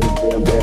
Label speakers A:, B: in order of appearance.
A: damn, damn.